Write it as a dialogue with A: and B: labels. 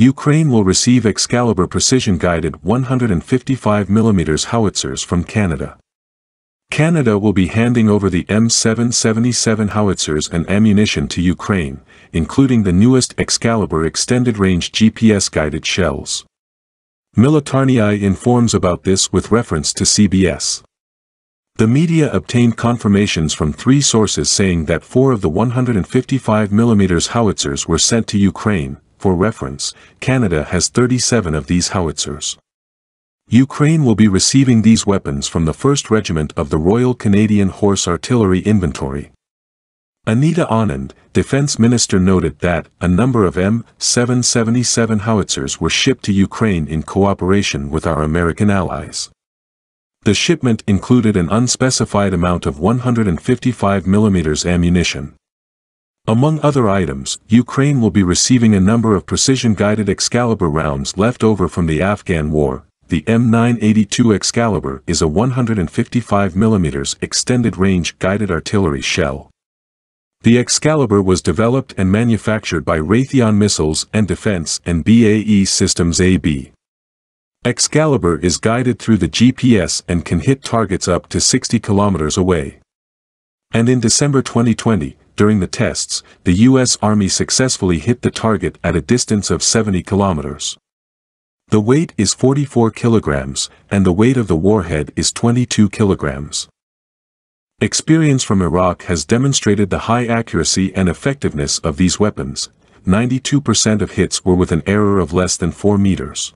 A: Ukraine will receive Excalibur precision-guided 155mm howitzers from Canada. Canada will be handing over the M777 howitzers and ammunition to Ukraine, including the newest Excalibur extended-range GPS-guided shells. Militarny informs about this with reference to CBS. The media obtained confirmations from three sources saying that four of the 155mm howitzers were sent to Ukraine. For reference, Canada has 37 of these howitzers. Ukraine will be receiving these weapons from the 1st Regiment of the Royal Canadian Horse Artillery Inventory. Anita Anand, Defense Minister noted that a number of M777 howitzers were shipped to Ukraine in cooperation with our American allies. The shipment included an unspecified amount of 155mm ammunition. Among other items, Ukraine will be receiving a number of precision-guided Excalibur rounds left over from the Afghan war. The M982 Excalibur is a 155mm extended-range guided artillery shell. The Excalibur was developed and manufactured by Raytheon Missiles and Defense and BAE Systems AB. Excalibur is guided through the GPS and can hit targets up to 60 kilometers away. And in December 2020, during the tests, the U.S. Army successfully hit the target at a distance of 70 kilometers. The weight is 44 kilograms, and the weight of the warhead is 22 kilograms. Experience from Iraq has demonstrated the high accuracy and effectiveness of these weapons. 92% of hits were with an error of less than 4 meters.